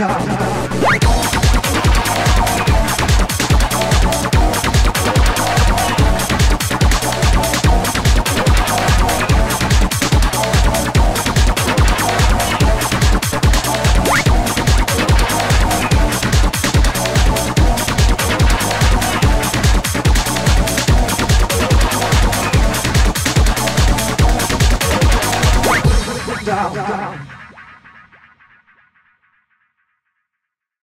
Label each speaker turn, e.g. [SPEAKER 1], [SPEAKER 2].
[SPEAKER 1] だ